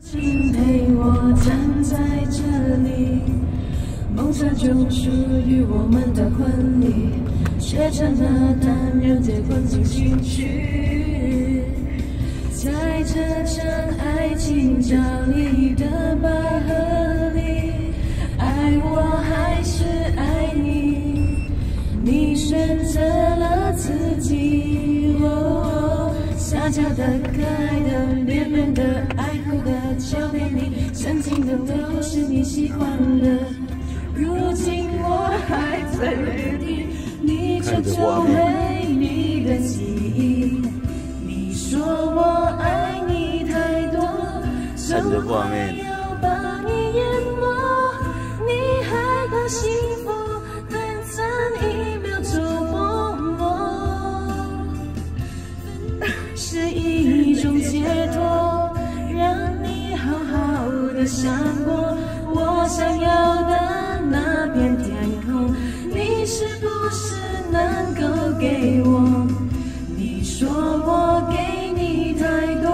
请陪我站在这里，梦想中属于我们的婚礼，却成了单人结婚进行曲。在这场爱情角力的百合里，爱我还是爱你？你选择了自己。哦，撒娇的、可爱的、恋人、的、如今我还在原地，你却成为你的记忆。你说我爱你太多，看着画面要把你淹没，你害怕幸福短暂一秒就崩落，是一种解脱，让你好好的想。是不是能够给我？你说我给你太多，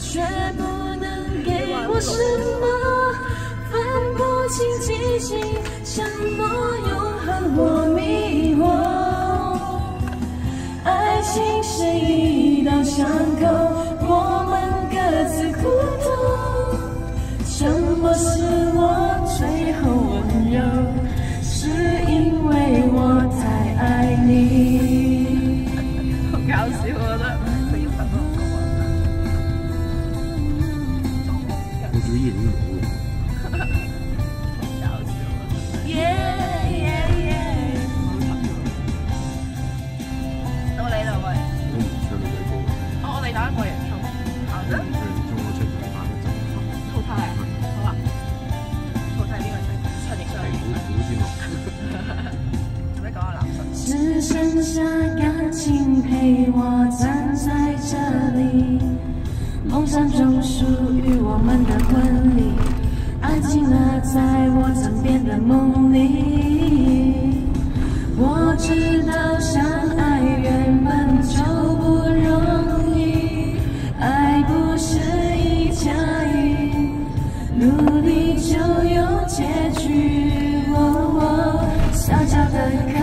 却不能给我。什么，分不清激情、承诺、永恒或迷惑。爱情是一道伤口，講下男神？只剩下感情陪我在梦里。我知道相爱原本就不容易，爱不是一加一，努力就有结局。哦撒娇的、可爱的、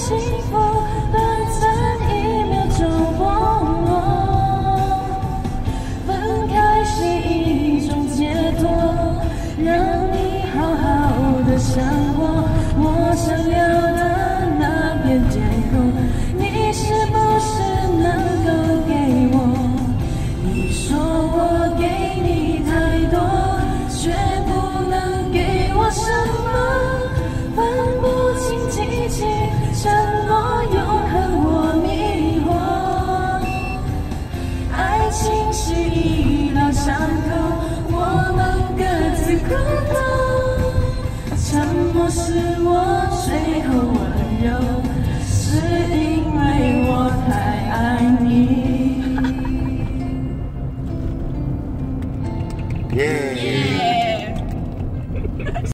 幸福一道伤口，我们各自苦痛。沉默是我最后温柔，是因为我太爱你。